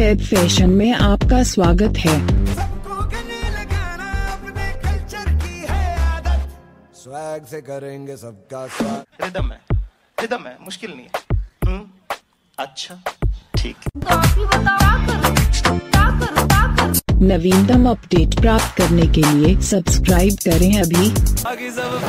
Fab fashion में आपका स्वागत है। स्वैग से करेंगे सबका स्वागत रिदम है। रिदम है। मुश्किल नहीं है। हुँ? अच्छा। ठीक। नवीनतम अपडेट प्राप्त करने के लिए सब्सक्राइब करें अभी। बाकी सब